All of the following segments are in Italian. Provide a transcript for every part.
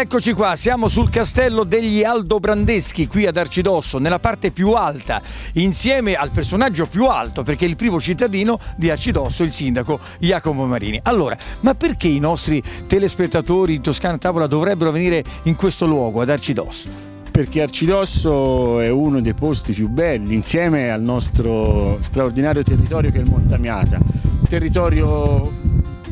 Eccoci qua, siamo sul castello degli Aldobrandeschi qui ad Arcidosso, nella parte più alta, insieme al personaggio più alto, perché è il primo cittadino di Arcidosso, il sindaco Jacopo Marini. Allora, ma perché i nostri telespettatori in Toscana Tavola dovrebbero venire in questo luogo, ad Arcidosso? Perché Arcidosso è uno dei posti più belli, insieme al nostro straordinario territorio che è il Montamiata. Territorio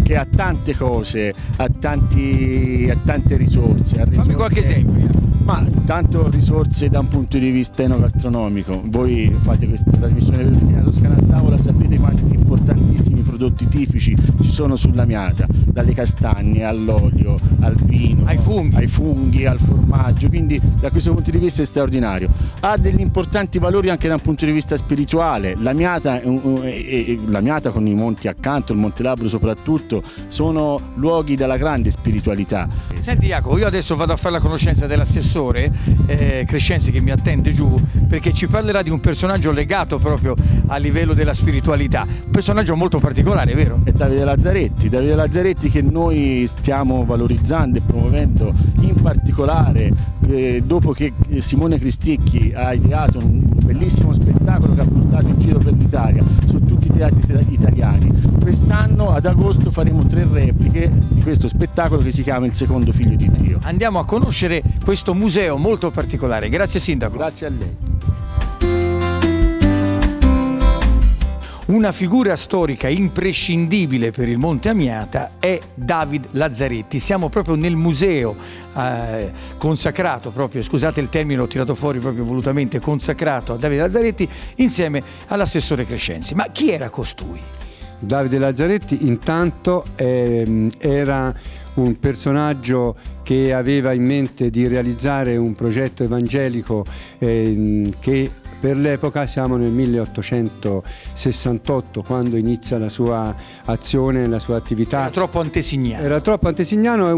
che ha tante cose, ha, tanti, ha tante risorse. risorse. Fammi qualche esempio. Ma intanto risorse da un punto di vista enogastronomico. Voi fate questa trasmissione per la Toscana a tavola, sapete quanti importantissimi prodotti tipici ci sono sulla Miata, dalle castagne all'olio, al vino, ai funghi. ai funghi, al formaggio, quindi da questo punto di vista è straordinario. Ha degli importanti valori anche da un punto di vista spirituale. La Miata, la Miata con i monti accanto, il Monte Labro soprattutto, sono luoghi dalla grande spiritualità. Senti Jacopo, io adesso vado a fare la conoscenza dell'assessore professore eh, Crescenzi che mi attende giù perché ci parlerà di un personaggio legato proprio a livello della spiritualità, un personaggio molto particolare, vero? È Davide Lazzaretti, Davide Lazzaretti che noi stiamo valorizzando e promuovendo in particolare eh, dopo che Simone Cristicchi ha ideato un bellissimo spettacolo che ha portato in giro per l'Italia su tutti i teatri italiani. Quest'anno ad agosto faremo tre repliche di questo spettacolo che si chiama Il secondo figlio di Dio. Andiamo a conoscere questo museo molto particolare. Grazie Sindaco. Grazie a lei. Una figura storica imprescindibile per il Monte Amiata è David Lazzaretti. Siamo proprio nel museo eh, consacrato, proprio, scusate il termine, l'ho tirato fuori proprio volutamente, consacrato a Davide Lazzaretti insieme all'assessore Crescenzi. Ma chi era costui? Davide Lazzaretti intanto eh, era un personaggio che aveva in mente di realizzare un progetto evangelico eh, che per l'epoca siamo nel 1868 quando inizia la sua azione, la sua attività. Era troppo antesignano. Era troppo antesignano e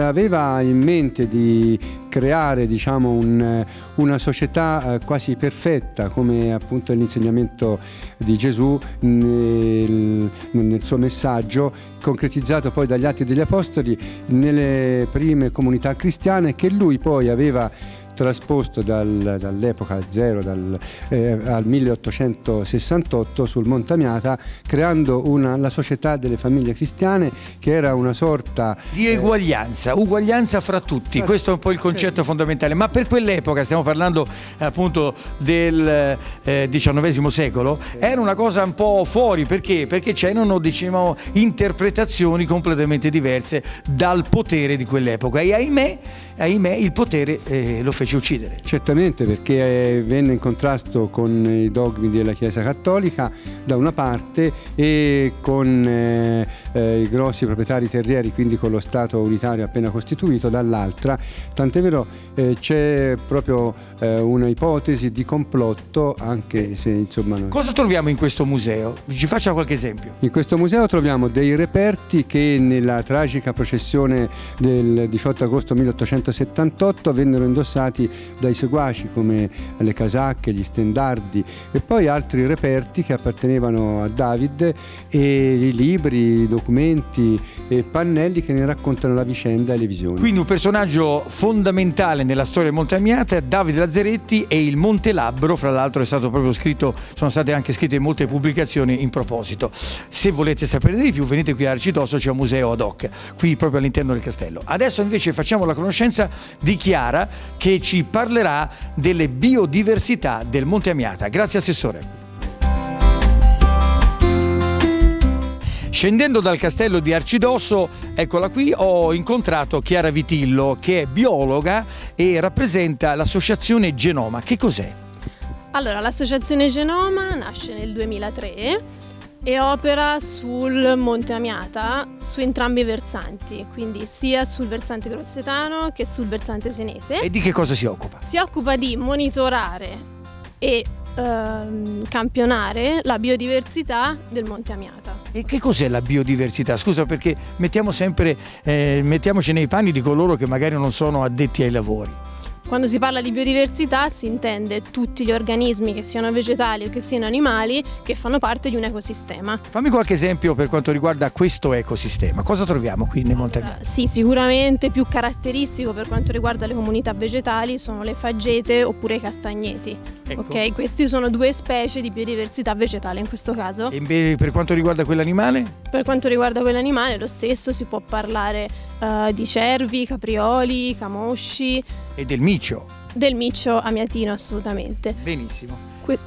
aveva in mente di creare diciamo, un, una società eh, quasi perfetta come appunto l'insegnamento di Gesù nel, nel suo messaggio concretizzato poi dagli Atti degli Apostoli nelle prime comunità cristiane che lui poi aveva trasposto dal, dall'epoca zero dal, eh, al 1868 sul Montamiata creando una, la società delle famiglie cristiane che era una sorta di eguaglianza, eh, uguaglianza fra tutti, eh, questo è un po' il concetto fondamentale, ma per quell'epoca, stiamo parlando appunto del XIX eh, secolo, era una cosa un po' fuori, perché? Perché c'erano diciamo, interpretazioni completamente diverse dal potere di quell'epoca. E ahimè, ahimè il potere eh, lo fece uccidere. Certamente perché eh, venne in contrasto con i dogmi della Chiesa Cattolica da una parte e con eh, eh, i grossi proprietari terrieri, quindi con lo Stato unitario appena costituito dall'altra, tant'è vero eh, c'è proprio eh, una ipotesi di complotto anche se insomma... Cosa troviamo in questo museo? Ci faccia qualche esempio. In questo museo troviamo dei reperti che nella tragica processione del 18 agosto 1878 vennero indossati portati dai seguaci come le casacche, gli stendardi e poi altri reperti che appartenevano a David e i libri, i documenti e pannelli che ne raccontano la vicenda e le visioni. Quindi un personaggio fondamentale nella storia del Monte Amiata, Davide Lazzaretti e il Monte Labbro, fra l'altro è stato proprio scritto, sono state anche scritte molte pubblicazioni in proposito. Se volete sapere di più venite qui a Arcidosso, c'è un museo ad hoc, qui proprio all'interno del castello. Adesso invece facciamo la conoscenza di Chiara che ci parlerà delle biodiversità del Monte Amiata. Grazie Assessore. Scendendo dal castello di Arcidosso, eccola qui, ho incontrato Chiara Vitillo che è biologa e rappresenta l'associazione Genoma. Che cos'è? Allora, l'associazione Genoma nasce nel 2003 e opera sul Monte Amiata su entrambi i versanti, quindi sia sul versante grossetano che sul versante senese. E di che cosa si occupa? Si occupa di monitorare e ehm, campionare la biodiversità del Monte Amiata. E che cos'è la biodiversità? Scusa perché mettiamo sempre, eh, mettiamoci nei panni di coloro che magari non sono addetti ai lavori. Quando si parla di biodiversità si intende tutti gli organismi, che siano vegetali o che siano animali, che fanno parte di un ecosistema. Fammi qualche esempio per quanto riguarda questo ecosistema. Cosa troviamo qui nei Monte Amiata? Sì, sicuramente più caratteristico per quanto riguarda le comunità vegetali sono le faggete oppure i castagneti. Ecco. Ok, questi sono due specie di biodiversità vegetale in questo caso. E per quanto riguarda quell'animale? Per quanto riguarda quell'animale, lo stesso si può parlare eh, di cervi, caprioli, camosci, E del micio. del miccio amiatino assolutamente. Benissimo. Que-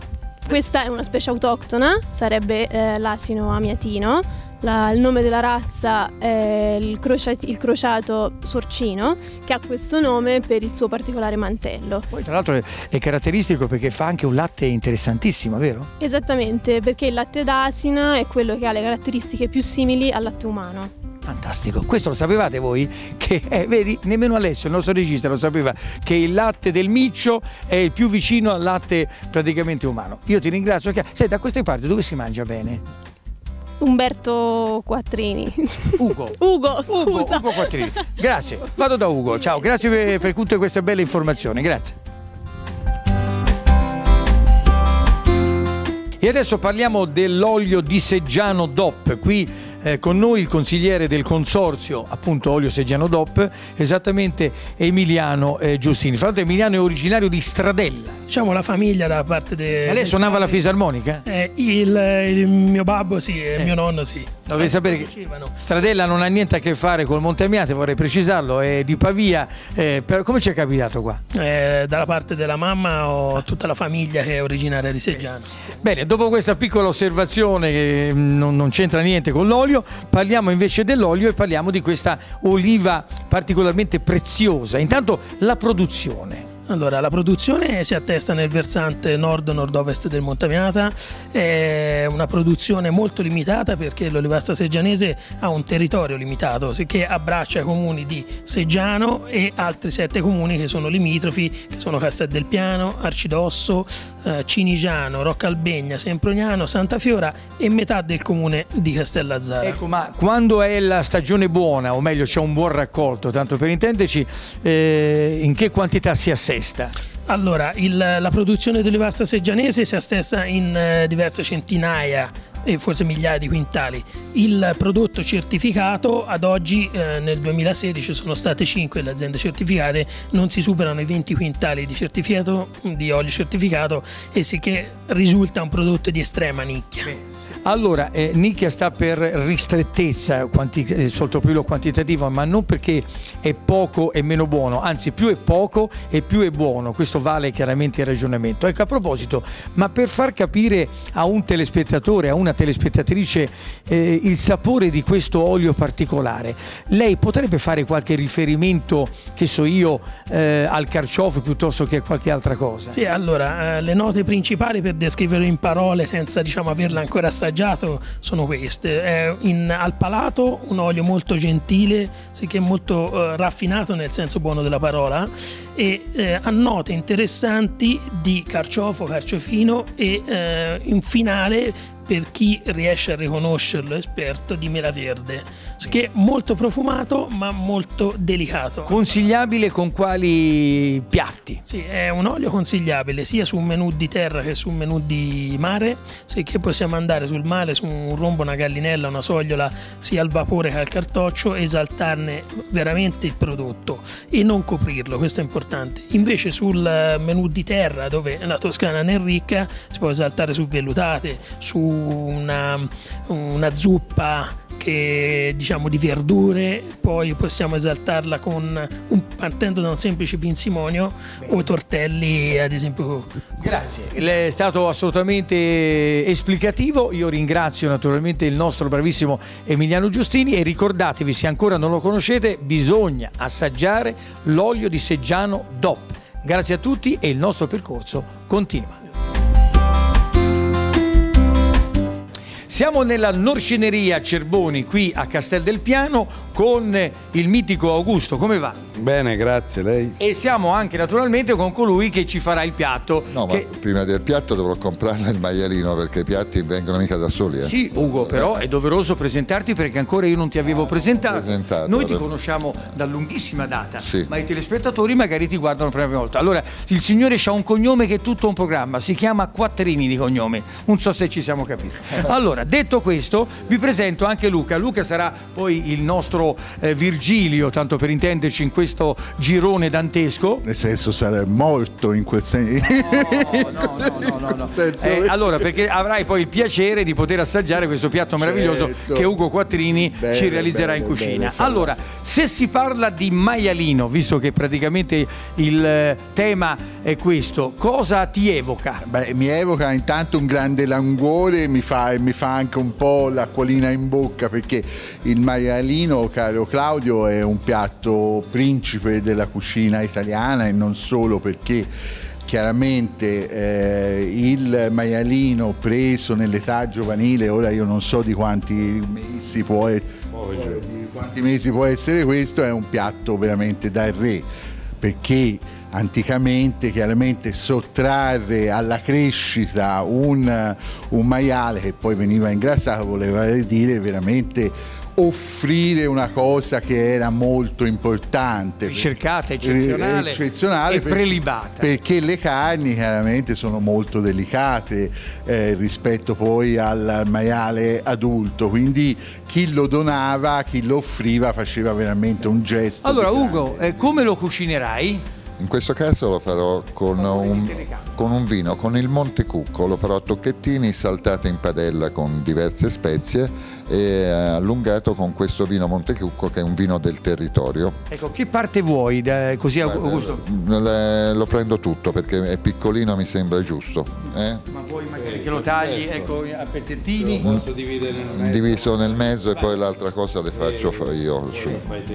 questa è una specie autoctona, sarebbe eh, l'asino amiatino. La- il nome della razza è il, crociati- il crociato sorcino, che ha questo nome per il suo particolare mantello. Poi tra l'altro è, è caratteristico perché fa anche un latte interessantissimo, vero? Esattamente, perché il latte d'asina è quello che ha le caratteristiche più simili al latte umano. Fantastico. Questo lo sapevate voi? Che, eh, vedi, nemmeno Alessio, il nostro regista, lo sapeva che il latte del miccio è il più vicino al latte praticamente umano. Io ti ringrazio. Sei da queste parti dove si mangia bene? Umberto Quattrini. Ugo. Ugo, Ugo, scusa. Ugo Quattrini. Grazie, vado da Ugo. Ciao, grazie per, per tutte queste belle informazioni. Grazie. E adesso parliamo dell'olio di Seggiano DOP. Qui eh, con noi il consigliere del consorzio, appunto Olio Seggiano DOP, esattamente Emiliano eh, Giustini. Fra l'altro Emiliano è originario di Stradella. Diciamo la famiglia da parte de, E lei suonava la fisarmonica? Eh, il, il mio babbo sì, e Eh. mio nonno sì. Dovevi sapere che Facevano. Stradella non ha niente a che fare col Monte Amiate, vorrei precisarlo, è di Pavia. eh, per- come ci è capitato qua? Eh, dalla parte della mamma ho tutta la famiglia che è originaria di Seggiano. Bene, dopo questa piccola osservazione che mm, non, non c'entra niente con l'olio, parliamo invece dell'olio e parliamo di questa oliva particolarmente preziosa. Intanto la produzione. Allora, la produzione si attesta nel versante nord-nord-ovest del Montamiata, è una produzione molto limitata perché l'olivastra seggianese ha un territorio limitato che abbraccia i comuni di Seggiano e altri sette comuni che sono limitrofi, che sono Castel del Piano, Arcidosso, eh, Cinigiano, Roccalbegna, Semprognano, Santa Fiora e metà del comune di Castellazzara. Ecco, ma quando è la stagione buona, o meglio c'è un buon raccolto, tanto per intenderci, eh, in che quantità si assesta? Allora, il- la produzione dell'olivastra seggianese si attesta in eh, diverse centinaia forse migliaia di quintali. Il prodotto certificato ad oggi eh, nel 2016 sono state 5 le aziende certificate, non si superano i 20 quintali di, certificato, di olio certificato e sì che risulta un prodotto di estrema nicchia. Allora, eh, nicchia sta per ristrettezza quanti- eh, sotto il profilo quantitativo, ma non perché è poco e meno buono, anzi più è poco e più è buono, questo vale chiaramente il ragionamento. Ecco, a proposito, ma per far capire a un telespettatore, a una telespettatrice eh, il sapore di questo olio particolare, lei potrebbe fare qualche riferimento, che so io, eh, al carciofo piuttosto che a qualche altra cosa? Sì, allora, eh, le note principali per descriverlo in parole senza diciamo averla ancora assaggiato sono queste. È in- al palato un olio molto gentile, sicché molto eh, raffinato nel senso buono della parola e eh, ha note interessanti di carciofo, carciofino e eh, in finale per chi riesce a riconoscerlo esperto di mela verde, che è molto profumato ma molto delicato. Consigliabile con quali piatti? Sì, è un olio consigliabile sia su un menù di terra che su un menù di mare, sicché possiamo andare sul mare su un rombo, una gallinella, una sogliola, sia al vapore che al cartoccio, esaltarne veramente il prodotto e non coprirlo, questo è importante. Invece sul menù di terra, dove la Toscana ne è ricca, si può esaltare su vellutate, su una, una zuppa che diciamo di verdure, poi possiamo esaltarla con un, partendo da un semplice pinsimonio o tortelli, ad esempio. Grazie, è stato assolutamente esplicativo. Io ringrazio naturalmente il nostro bravissimo Emiliano Giustini e ricordatevi, se ancora non lo conoscete, bisogna assaggiare l'olio di Seggiano DOP. Grazie a tutti e il nostro percorso continua. Siamo nella Norcineria Cerboni qui a Castel del Piano con il mitico Augusto, come va? Bene, grazie lei. E siamo anche naturalmente con colui che ci farà il piatto. No, che... ma prima del piatto dovrò comprarle il maialino perché i piatti vengono mica da soli. Eh. Sì, Ugo, però è doveroso presentarti perché ancora io non ti avevo presentato. Presentato, Noi ti conosciamo da lunghissima data, Sì. ma i telespettatori magari ti guardano per la prima volta. Allora, il signore ha un cognome che è tutto un programma, si chiama Quattrini di cognome. Non so se ci siamo capiti. Allora, detto questo, vi presento anche Luca. Luca sarà poi il nostro eh, Virgilio, tanto per intenderci, in questo girone dantesco. Nel senso sarà morto in quel senso. No, no, no, no, no, no. senso- Eh, allora, perché avrai poi il piacere di poter assaggiare questo piatto meraviglioso Certo. che Ugo Quattrini Bene, ci realizzerà bene, in cucina. bene, allora, se si parla di maialino, visto che praticamente il eh, tema è questo, cosa ti evoca? Beh, mi evoca intanto un grande languore, mi fa, mi fa anche un po' l'acquolina in bocca perché il maialino, caro Claudio, è un piatto principe della cucina italiana e non solo perché chiaramente eh, il maialino preso nell'età giovanile, ora io non so di quanti mesi può, di quanti mesi può essere questo, è un piatto veramente da re perché anticamente chiaramente sottrarre alla crescita un, un maiale che poi veniva ingrassato voleva dire veramente offrire una cosa che era molto importante Ricercata, eccezionale, eccezionale e per- prelibata. perché le carni chiaramente sono molto delicate eh, rispetto poi al maiale adulto quindi chi lo donava chi lo offriva faceva veramente un gesto Allora, Ugo, eh, come lo cucinerai? In questo caso lo farò con un, con un vino, con il Montecucco, lo farò a tocchettini saltato in padella con diverse spezie e eh, allungato con questo vino Montecucco che è un vino del territorio. Ecco, che parte vuoi? da- così, Augusto? le- Lo prendo tutto perché è piccolino, mi sembra giusto. eh? Ma vuoi magari che lo tagli ecco, a pezzettini? Posso dividere nel mezzo? Diviso nel mezzo e poi l'altra cosa le faccio fa- io. Su.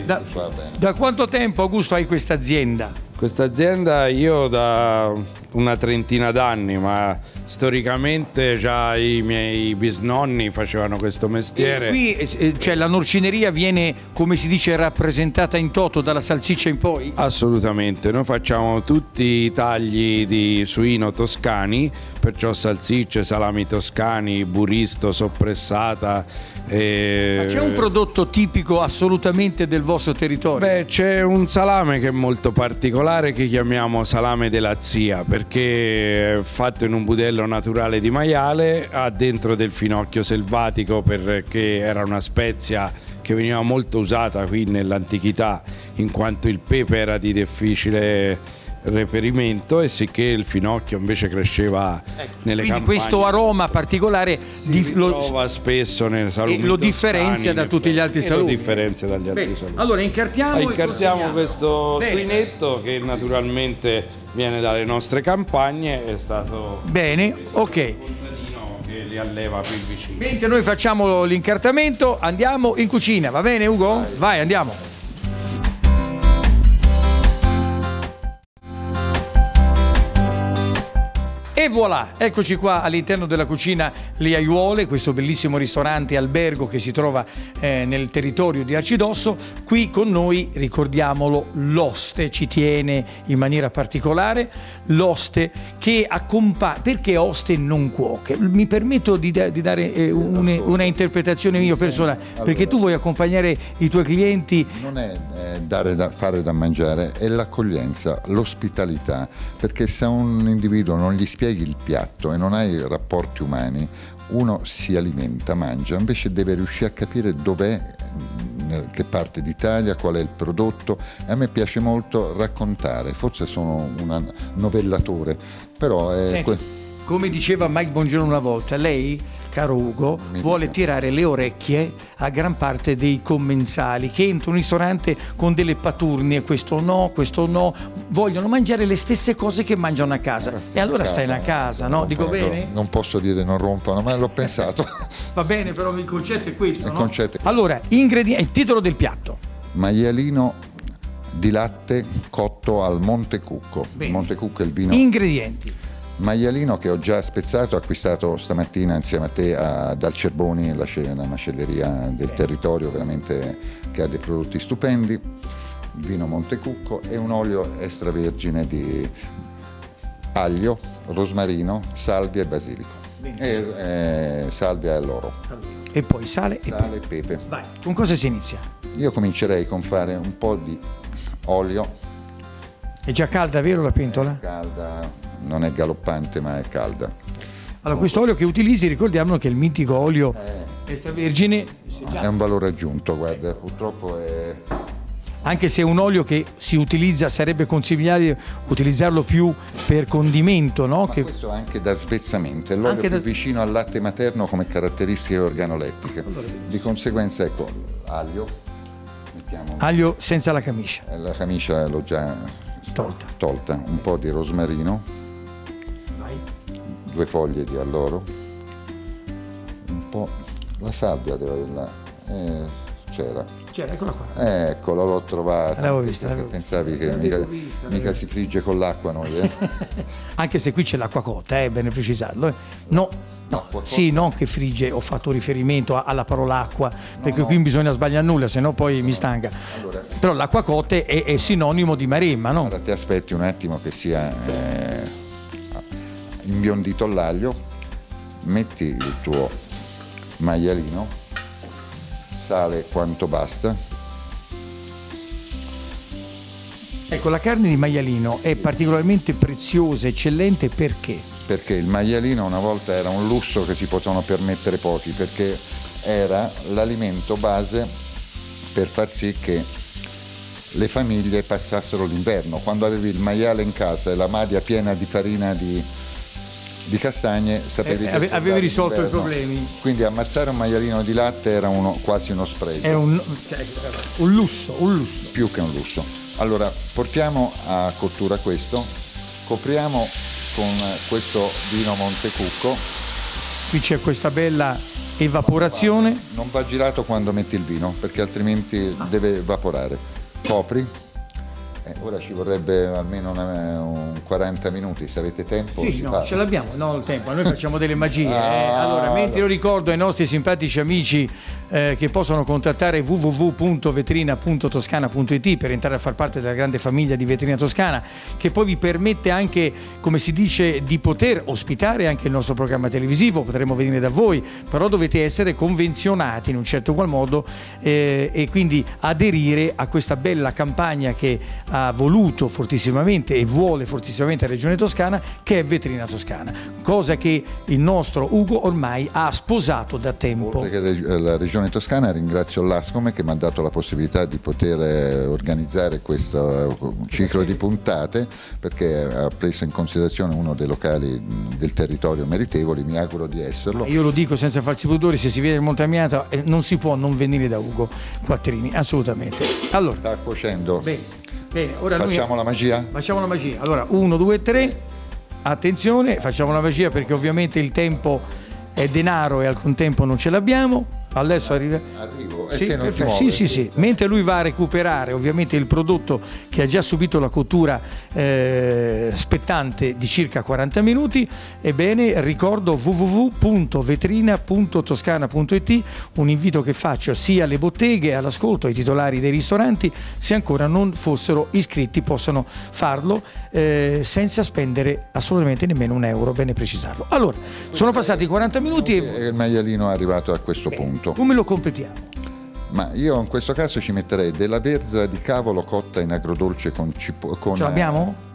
Da, Va bene. da quanto tempo, Augusto, hai questa azienda? Questa azienda io da una trentina d'anni, ma storicamente già i miei bisnonni facevano questo mestiere. Qui eh, eh, cioè, la norcineria viene, come si dice, rappresentata in toto dalla salsiccia in poi? Assolutamente, noi facciamo tutti i tagli di suino toscani, perciò salsicce, salami toscani, buristo, soppressata. e- Ma c'è un prodotto tipico assolutamente del vostro territorio? Beh, c'è un salame che è molto particolare che chiamiamo salame della zia perché è fatto in un budello naturale di maiale, ha dentro del finocchio selvatico perché era una spezia che veniva molto usata qui nell'antichità in quanto il pepe era di difficile reperimento e sicché il finocchio invece cresceva nelle Quindi campagne. questo aroma particolare Si di- lo- trova spesso nei salumi lo differenzia da tutti gli altri salumi. Lo differenzia dagli altri Bene, salumi. allora incartiamo e Incartiamo questo Bene. suinetto che naturalmente viene dalle nostre campagne, è stato Bene, ok. che li alleva qui vicino. Mentre noi facciamo l'incartamento, andiamo in cucina, va bene Ugo? Vai, andiamo. Voilà, eccoci qua all'interno della cucina Le Aiuole, questo bellissimo ristorante albergo che si trova eh, nel territorio di Arcidosso. Qui con noi, ricordiamolo, l'oste ci tiene in maniera particolare, l'oste che accompagna... Perché oste non cuoche? Mi permetto di, da- di dare eh, un- una interpretazione mia personale, perché Allora, tu vuoi accompagnare i tuoi clienti Non è eh, dare da, fare da mangiare, è l'accoglienza, l'ospitalità, perché se a un individuo non gli spieghi il piatto e non hai rapporti umani, uno si alimenta, mangia, invece deve riuscire a capire dov'è, che parte d'Italia, qual è il prodotto. A me piace molto raccontare, forse sono un novellatore, però è... Senti, come diceva Mike Bongiorno una volta, lei, caro Ugo, Mi vuole dica. tirare le orecchie a gran parte dei commensali che entrano in un ristorante con delle paturnie, questo no, questo no, vogliono mangiare le stesse cose che mangiano a casa. E allora a stai casa, a casa, no? Dico rompono, bene? Non posso dire non rompono, ma l'ho pensato. Va bene, però il concetto è questo, Il no? concetto- Allora, ingredienti, il titolo del piatto. Maialino di latte cotto al Montecucco. Montecucco è il vino. Ingredienti. Maialino che ho già spezzato, acquistato stamattina insieme a te a, dal Cerboni, la, una macelleria del territorio veramente che ha dei prodotti stupendi, vino Montecucco e un olio extravergine di aglio, rosmarino, salvia e basilico. E, eh, salvia all'oro. E poi sale, sale e pepe. Vai, con cosa si inizia? Io comincerei con fare un po' di olio. È già calda, vero la pentola? È calda, non è galoppante ma è calda. Allora, questo olio che utilizzi, ricordiamo che il mitico olio eh, extravergine è un valore aggiunto, guarda, purtroppo è anche se è un olio che si utilizza, sarebbe consigliabile utilizzarlo più per condimento, no? Che... questo anche da svezzamento, è l'olio anche più da... vicino al latte materno come caratteristiche organolettiche. Di conseguenza, ecco, aglio. Mettiamo... Aglio senza la camicia. Eh, la camicia l'ho già tolta. tolta. Un po' di rosmarino. Vai. Due foglie di alloro. Un po' la salvia deve averla. Eh, c'era c'era, eccola qua. Eccola, l'ho trovata. L'avevo vista. L'avevo pensavi che mica, vista, mica si frigge con l'acqua noi, eh? Anche se qui c'è l'acqua cotta, è eh, bene precisarlo. Eh. No, no, sì, non che frigge, ho fatto riferimento alla parola acqua, no, perché no. qui bisogna sbagliare nulla, se no poi mi stanca. Allora, Però l'acqua cotta è, è, sinonimo di maremma, no? Allora ti aspetti un attimo che sia eh, imbiondito l'aglio, metti il tuo maialino sale quanto basta. Ecco, la carne di maialino è particolarmente preziosa, eccellente perché? Perché il maialino una volta era un lusso che si potevano permettere pochi, perché era l'alimento base per far sì che le famiglie passassero l'inverno. Quando avevi il maiale in casa e la madia piena di farina di, di castagne sapevi eh, che avevi risolto i problemi. Quindi ammazzare un maialino di latte era uno, quasi uno spreco. Era un, cioè, un, lusso, un lusso. Più che un lusso. Allora, portiamo a cottura questo, copriamo con questo vino Montecucco. Qui c'è questa bella evaporazione. Non va, non va girato quando metti il vino, perché altrimenti ah. deve evaporare. Copri ora ci vorrebbe almeno una, un 40 minuti, se avete tempo. Sì, no, fa. ce l'abbiamo, no il tempo, noi facciamo delle magie. Eh. ah, eh. Allora, mentre lo ricordo ai nostri simpatici amici eh, che possono contattare www.vetrina.toscana.it per entrare a far parte della grande famiglia di Vetrina Toscana, che poi vi permette anche, come si dice, di poter ospitare anche il nostro programma televisivo, potremo venire da voi, però dovete essere convenzionati in un certo qual modo eh, e quindi aderire a questa bella campagna che ha ha voluto fortissimamente e vuole fortissimamente la Regione Toscana, che è Vetrina Toscana, cosa che il nostro Ugo ormai ha sposato da tempo. Oltre che la Regione Toscana ringrazio l'Ascome che mi ha dato la possibilità di poter eh, organizzare questo eh, ciclo di puntate perché ha preso in considerazione uno dei locali del territorio meritevoli, mi auguro di esserlo. Io lo dico senza farsi pudori, se si vede il Montamiata eh, non si può non venire da Ugo Quattrini, assolutamente. Allora, sta cuocendo. Bene. Bene, ora facciamo noi... la magia? Facciamo la magia. Allora, uno, due, tre. Attenzione, facciamo la magia perché ovviamente il tempo è denaro e al contempo non ce l'abbiamo. Adesso arriva. Arrivo. Sì, sì, sì, sì, Mentre lui va a recuperare ovviamente il prodotto che ha già subito la cottura eh, spettante di circa 40 minuti, ebbene ricordo www.vetrina.toscana.it, un invito che faccio sia alle botteghe, all'ascolto, ai titolari dei ristoranti, se ancora non fossero iscritti possano farlo eh, senza spendere assolutamente nemmeno un euro, bene precisarlo. Allora, sono passati 40 minuti e... il maialino è arrivato a questo Beh, punto. Come lo completiamo? Ma io in questo caso ci metterei della verza di cavolo cotta in agrodolce con cipolla. Ce l'abbiamo?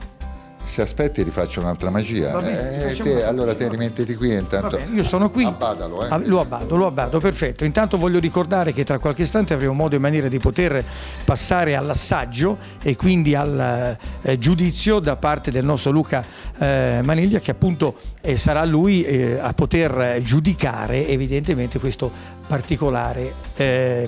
Se aspetti rifaccio un'altra magia. Bene, eh, te, allora te rimettiti qui intanto. Bene, io sono qui. Abbadalo, eh. Lo abbado, lo abbado, perfetto. Intanto voglio ricordare che tra qualche istante avremo modo e maniera di poter passare all'assaggio e quindi al eh, giudizio da parte del nostro Luca eh, Maniglia che appunto eh, sarà lui eh, a poter giudicare evidentemente questo particolare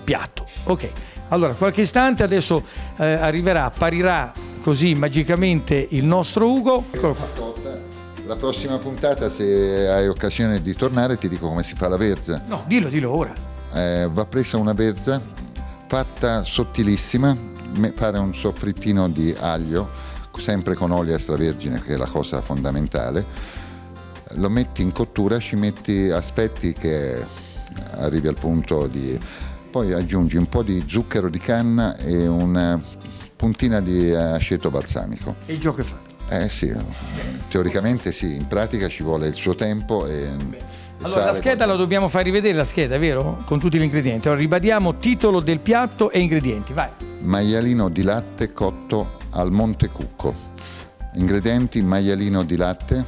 piatto. Ok. Allora, qualche istante adesso arriverà, apparirà così magicamente il nostro Ugo. Eccolo qua. La prossima puntata, se hai occasione di tornare, ti dico come si fa la verza. No, dillo, dillo ora. Eh, va presa una verza fatta sottilissima, fare un soffrittino di aglio, sempre con olio extravergine, che è la cosa fondamentale lo metti in cottura, ci metti, aspetti che arrivi al punto di... Poi aggiungi un po' di zucchero di canna e una puntina di aceto balsamico. E il gioco è fatto. Eh sì, teoricamente sì, in pratica ci vuole il suo tempo e... Allora, la scheda la dobbiamo far rivedere, la scheda, vero? Con tutti gli ingredienti. Allora, ribadiamo titolo del piatto e ingredienti, vai. Maialino di latte cotto al Montecucco. Ingredienti, maialino di latte,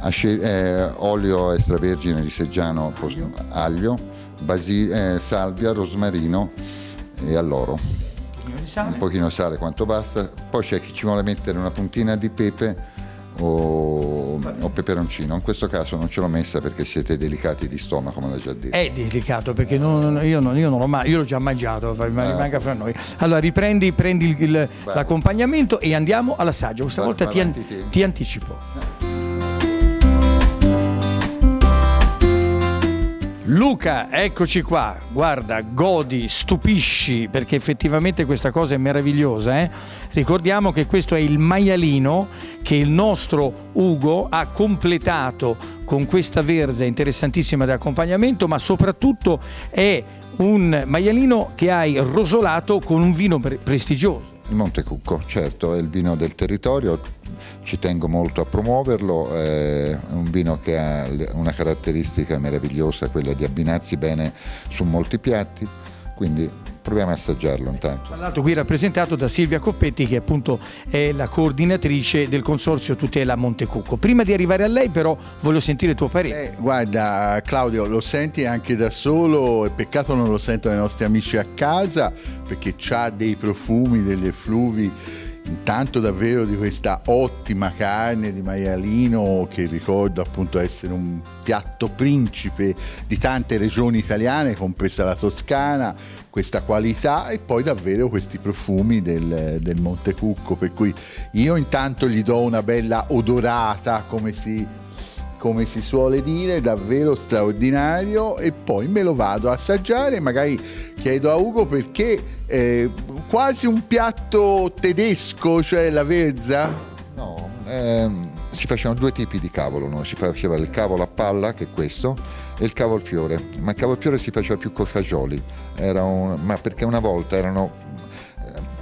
asce- eh, olio extravergine di seggiano, aglio, aglio basi- eh, salvia, rosmarino e alloro. Un pochino di sale quanto basta. Poi c'è chi ci vuole mettere una puntina di pepe o, o, peperoncino. In questo caso non ce l'ho messa perché siete delicati di stomaco, come l'ha già detto. È delicato perché non, io, non, io, non l'ho mai, io l'ho già mangiato, ma ah. rimanga fra noi. Allora riprendi prendi il, l'accompagnamento e andiamo all'assaggio. Questa Va, volta ti, an, ti anticipo. No. Luca, eccoci qua, guarda, godi, stupisci, perché effettivamente questa cosa è meravigliosa. Eh? Ricordiamo che questo è il maialino che il nostro Ugo ha completato con questa verza interessantissima di accompagnamento, ma soprattutto è un maialino che hai rosolato con un vino pre- prestigioso. Il Montecucco, certo, è il vino del territorio, ci tengo molto a promuoverlo, è un vino che ha una caratteristica meravigliosa, quella di abbinarsi bene su molti piatti, quindi proviamo a assaggiarlo intanto. Tra l'altro qui rappresentato da Silvia Coppetti che appunto è la coordinatrice del Consorzio Tutela Montecucco. Prima di arrivare a lei però voglio sentire il tuo parere. Eh, guarda Claudio, lo senti anche da solo e peccato non lo sentono i nostri amici a casa perché ha dei profumi, degli effluvi intanto davvero di questa ottima carne di maialino che ricordo appunto essere un piatto principe di tante regioni italiane, compresa la Toscana, questa qualità e poi davvero questi profumi del, del Montecucco, per cui io intanto gli do una bella odorata come si come si suole dire, davvero straordinario e poi me lo vado a assaggiare, magari chiedo a Ugo perché eh, quasi un piatto tedesco, cioè la verza? No, ehm, si facevano due tipi di cavolo, no? si faceva il cavolo a palla, che è questo, e il cavolfiore, ma il cavolfiore si faceva più con fagioli, un, ma perché una volta erano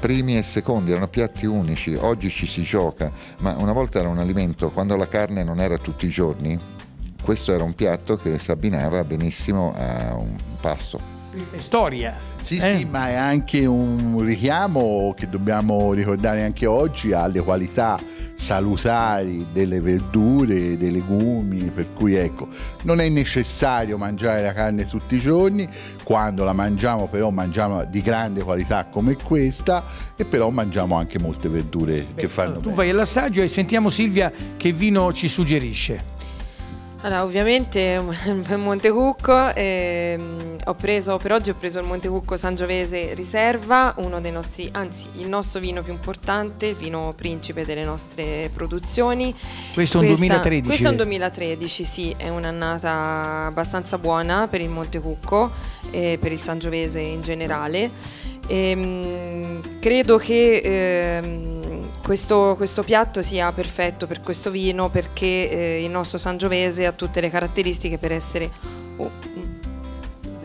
primi e secondi, erano piatti unici, oggi ci si gioca, ma una volta era un alimento, quando la carne non era tutti i giorni, questo era un piatto che si abbinava benissimo a un pasto storia. Sì, eh? sì, ma è anche un richiamo che dobbiamo ricordare anche oggi alle qualità salutari delle verdure, dei legumi, per cui ecco, non è necessario mangiare la carne tutti i giorni, quando la mangiamo però mangiamo di grande qualità come questa e però mangiamo anche molte verdure Beh, che fanno allora, tu bene. vai all'assaggio e sentiamo Silvia che vino ci suggerisce. Allora, ovviamente Montecucco, ehm, ho preso, per oggi ho preso il Montecucco Sangiovese Riserva, uno dei nostri, anzi il nostro vino più importante, il vino principe delle nostre produzioni. Questo è un 2013? Questo è un 2013, sì, è un'annata abbastanza buona per il Montecucco e per il Sangiovese in generale. E, ehm, credo che... Ehm, questo, questo, piatto sia perfetto per questo vino perché eh, il nostro Sangiovese ha tutte le caratteristiche per essere oh,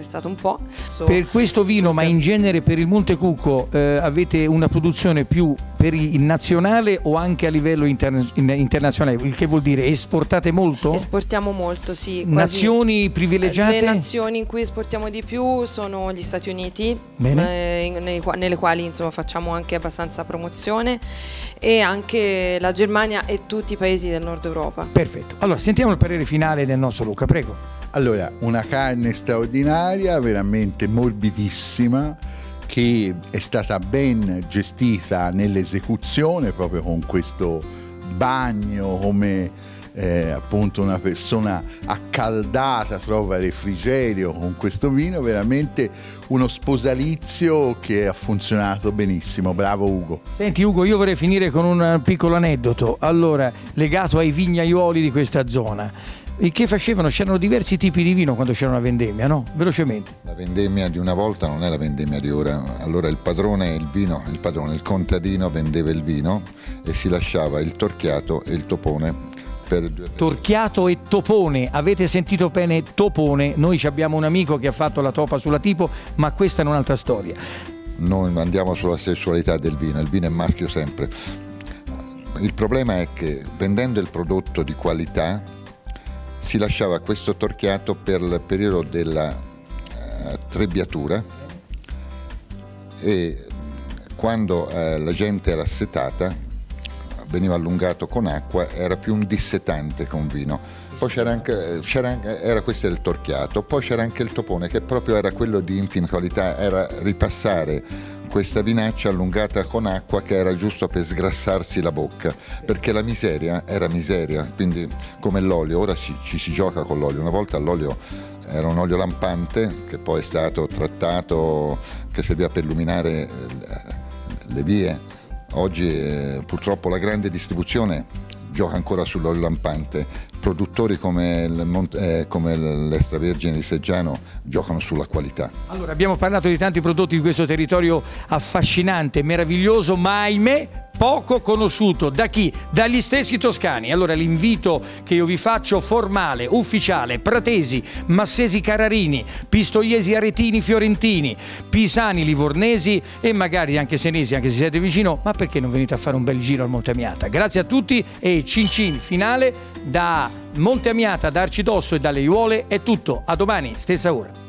versato un po'. So, per questo vino, ma in genere per il Montecucco, eh, avete una produzione più per il nazionale o anche a livello interna- internazionale? Il che vuol dire esportate molto? Esportiamo molto, sì. Nazioni privilegiate? Le nazioni in cui esportiamo di più sono gli Stati Uniti, eh, nei, nelle quali insomma, facciamo anche abbastanza promozione, e anche la Germania e tutti i paesi del nord Europa. Perfetto. Allora, sentiamo il parere finale del nostro Luca, prego. Allora, una carne straordinaria, veramente morbidissima, che è stata ben gestita nell'esecuzione, proprio con questo bagno come eh, appunto una persona accaldata trova refrigerio con questo vino, veramente uno sposalizio che ha funzionato benissimo. Bravo Ugo. Senti Ugo, io vorrei finire con un piccolo aneddoto, allora legato ai vignaioli di questa zona. Il che facevano, c'erano diversi tipi di vino quando c'era una vendemmia, no? Velocemente. La vendemmia di una volta non è la vendemmia di ora. Allora il padrone il vino, il padrone, il contadino vendeva il vino e si lasciava il torchiato e il topone per due Torchiato e topone, avete sentito bene topone? Noi abbiamo un amico che ha fatto la topa sulla tipo, ma questa è un'altra storia. Noi andiamo sulla sessualità del vino, il vino è maschio sempre. Il problema è che vendendo il prodotto di qualità si lasciava questo torchiato per il periodo della eh, trebbiatura e quando eh, la gente era assetata veniva allungato con acqua, era più un dissetante che un vino. Poi c'era anche, c'era anche- era questo il torchiato, poi c'era anche il topone che proprio era quello di infine qualità, era ripassare questa vinaccia allungata con acqua che era giusto per sgrassarsi la bocca, perché la miseria era miseria, quindi come l'olio, ora ci, ci si gioca con l'olio, una volta l'olio era un olio lampante che poi è stato trattato, che serviva per illuminare eh, le vie. Oggi eh, purtroppo la grande distribuzione gioca ancora sull'olio lampante, produttori come, il Mont- eh, come l'extravergine di Seggiano giocano sulla qualità. Allora, abbiamo parlato di tanti prodotti di questo territorio affascinante, meraviglioso, ma ahimè poco conosciuto. Da chi? Dagli stessi toscani. Allora l'invito che io vi faccio formale, ufficiale, Pratesi, Massesi Cararini, Pistoiesi Aretini Fiorentini, Pisani Livornesi e magari anche Senesi, anche se siete vicino, ma perché non venite a fare un bel giro al Monte Amiata? Grazie a tutti e cin cin finale da Monte Amiata, da Arcidosso e dalle Iuole è tutto. A domani, stessa ora.